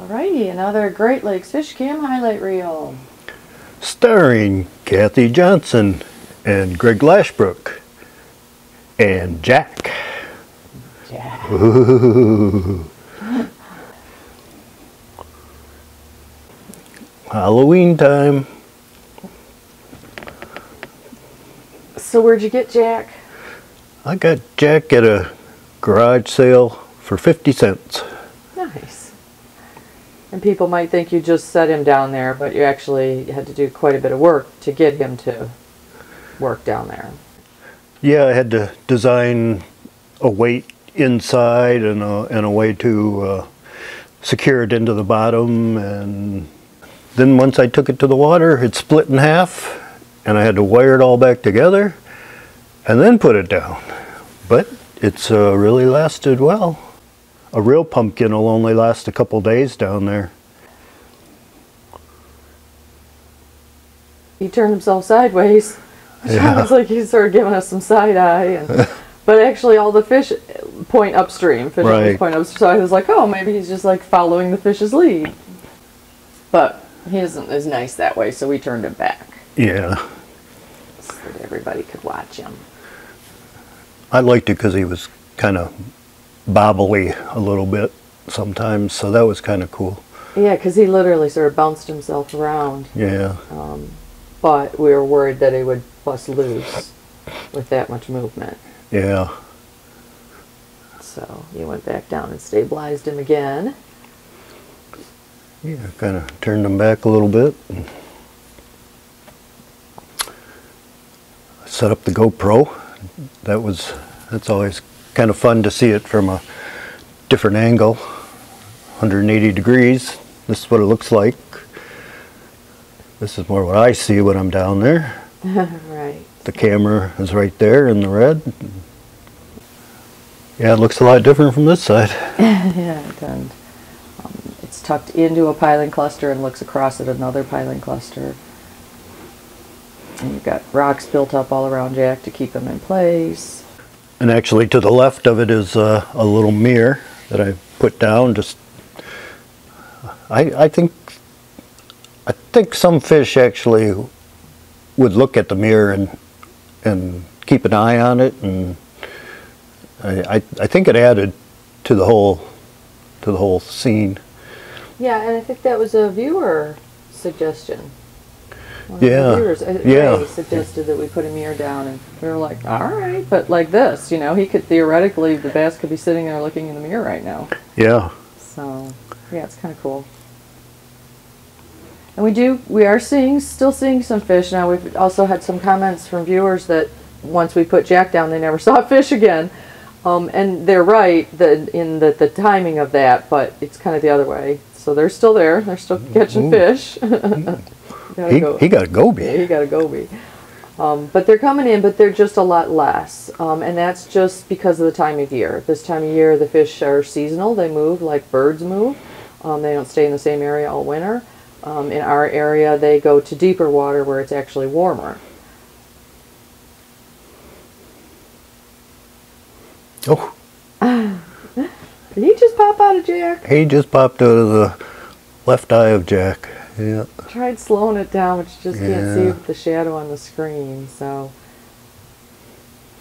Alrighty, another Great Lakes Fish Cam highlight reel. Starring Kathy Johnson and Greg Lashbrook and Jack. Yeah. Ooh. Halloween time. So where'd you get Jack? I got Jack at a garage sale for 50 cents. And people might think you just set him down there, but you actually had to do quite a bit of work to get him to work down there. Yeah, I had to design a weight inside and a, and a way to uh, secure it into the bottom. And then once I took it to the water, it split in half and I had to wire it all back together and then put it down. But it's uh, really lasted well. A real pumpkin will only last a couple days down there. He turned himself sideways. Yeah. sounds like he started giving us some side eye. And, but actually, all the fish point upstream. Fish Right. point upstream. So I was like, oh, maybe he's just like following the fish's lead. But he isn't as nice that way, so we turned him back Yeah, so that everybody could watch him. I liked it because he was kind of bobbly a little bit sometimes, so that was kind of cool. Yeah, because he literally sort of bounced himself around. Yeah. Um, but we were worried that he would bust loose with that much movement. Yeah. So you went back down and stabilized him again. Yeah, kind of turned him back a little bit. and Set up the GoPro. That was, that's always kind of fun to see it from a different angle, 180 degrees. This is what it looks like. This is more what I see when I'm down there. right. The camera is right there in the red. Yeah, it looks a lot different from this side. yeah, and um, it's tucked into a piling cluster and looks across at another piling cluster. And you've got rocks built up all around Jack to keep them in place. And actually to the left of it is uh, a little mirror that I put down just I, I think I think some fish actually would look at the mirror and and keep an eye on it and I, I, I think it added to the whole to the whole scene. Yeah, and I think that was a viewer suggestion. One Yeah, Viewers, uh, yeah. Ray suggested that we put a mirror down, and we were like, all right, but like this, you know, he could theoretically, the bass could be sitting there looking in the mirror right now. Yeah. So, yeah, it's kind of cool. And we do, we are seeing, still seeing some fish. Now, we've also had some comments from viewers that once we put Jack down, they never saw fish again. Um, and they're right that in the, the timing of that, but it's kind of the other way. So they're still there. They're still catching Ooh. fish. He, go- he got a yeah, goby. he got a goby. Um, but they're coming in, but they're just a lot less. Um, and that's just because of the time of year. This time of year, the fish are seasonal. They move like birds move. Um, they don't stay in the same area all winter. Um, in our area, they go to deeper water where it's actually warmer. Oh, Did he just pop out of Jack? he just popped out of the left eye of Jack. Yeah. Tried slowing it down, but you just can't see Yeah. the shadow on the screen. So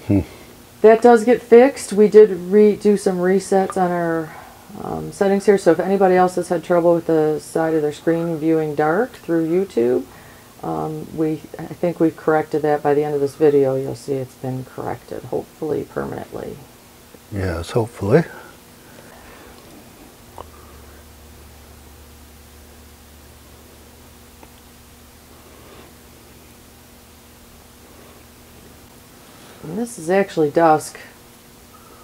Hmm. that does get fixed. We did redo some resets on our um, settings here. So if anybody else has had trouble with the side of their screen viewing dark through YouTube, um, we I think we've corrected that. By the end of this video, you'll see it's been corrected, hopefully permanently. Yes, hopefully. And this is actually dusk.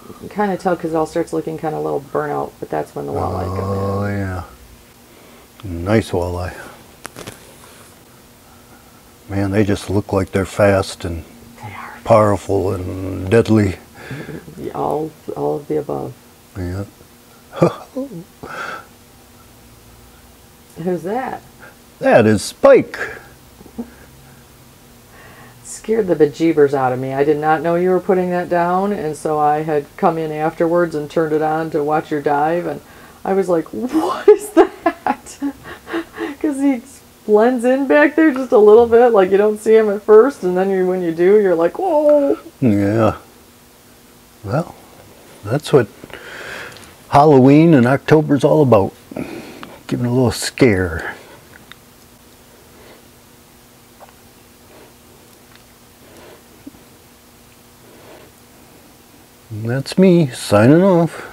You can kind of tell because it all starts looking kind of a little burnout, but that's when the walleye come in. Oh, yeah. Nice walleye. Man, they just look like they're fast and powerful and deadly. All all of the above. Yeah. Who's that? That is Spike. Scared the bejeebers out of me. I did not know you were putting that down, and so I had come in afterwards and turned it on to watch your dive, and I was like, "What is that?" because he blends in back there just a little bit. Like you don't see him at first, and then you, when you do, you're like, whoa. Yeah. Well, that's what Halloween and October's all about. Giving a little scare. That's me signing off.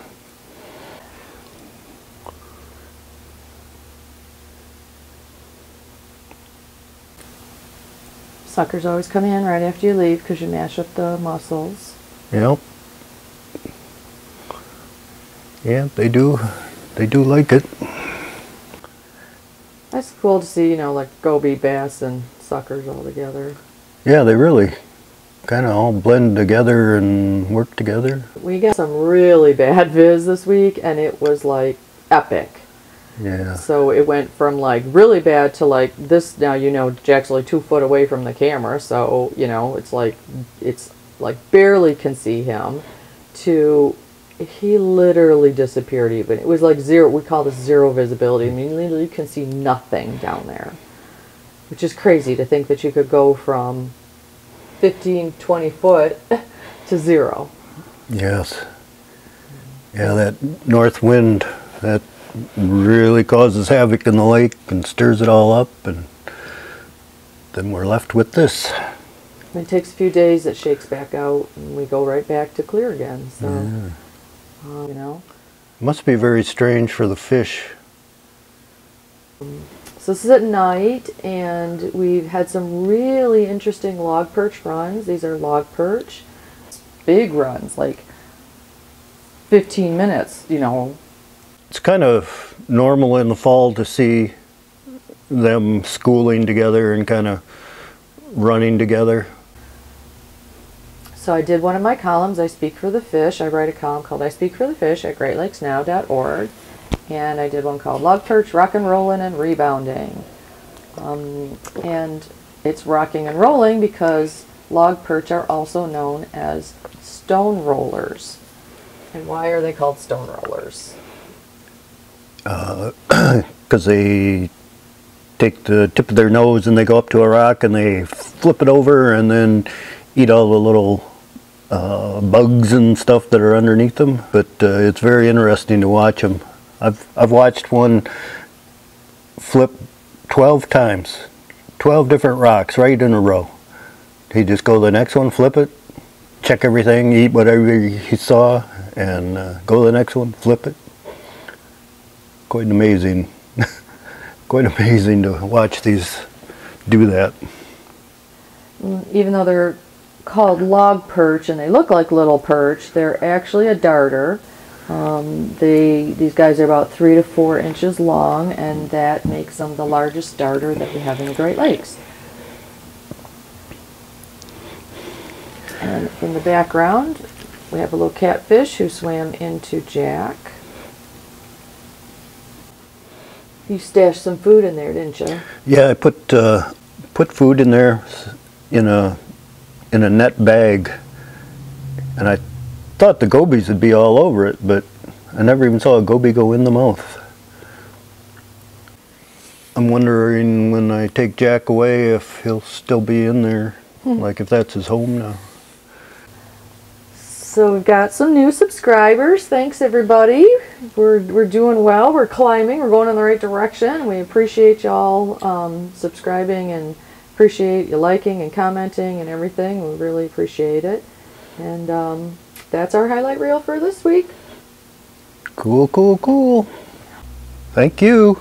Suckers always come in right after you leave because you mash up the mussels. Yep. Yeah, they do. They do like it. That's cool to see, you know, like goby bass and suckers all together. Yeah, they really kind of all blend together and work together. We got some really bad viz this week, and it was like epic. Yeah. So it went from like really bad to like this. Now you know Jack's only two foot away from the camera, so you know it's like it's like barely can see him. To he literally disappeared. Even it was like zero. We call this zero visibility. I mean, literally you can see nothing down there, which is crazy to think that you could go from 15, 20 foot to zero. Yes. Yeah, that north wind that really causes havoc in the lake and stirs it all up and then we're left with this. It takes a few days, it shakes back out, and we go right back to clear again. So, um, you know. Must be very strange for the fish. So this is at night, and we've had some really interesting log perch runs. These are log perch, big runs, like 15 minutes, you know. It's kind of normal in the fall to see them schooling together and kind of running together. So I did one of my columns, I Speak for the Fish. I write a column called I Speak for the Fish at greatlakesnow.org. And I did one called Log Perch, Rock and Rolling and Rebounding. Um, and it's rocking and rolling because log perch are also known as stone rollers. And why are they called stone rollers? because they take the tip of their nose and they go up to a rock and they flip it over and then eat all the little uh, bugs and stuff that are underneath them. But uh, it's very interesting to watch them. I've I've watched one flip 12 times, 12 different rocks right in a row. He just go to the next one, flip it, check everything, eat whatever he saw, and uh, go to the next one, flip it. Quite amazing, quite amazing to watch these do that. Even though they're called log perch and they look like little perch, they're actually a darter. Um, they these guys are about three to four inches long, and that makes them the largest darter that we have in the Great Lakes. And in the background, we have a little catfish who swam into Jack. You stashed some food in there, didn't you? Yeah, I put uh, put food in there in a in a net bag, and I thought the gobies would be all over it, but I never even saw a goby go in the mouth. I'm wondering when I take Jack away if he'll still be in there, like if that's his home now. So we've got some new subscribers. Thanks everybody. We're we're doing well. We're climbing. We're going in the right direction. We appreciate y'all um, subscribing and appreciate you liking and commenting and everything. We really appreciate it. And um, that's our highlight reel for this week. Cool, cool, cool. Thank you.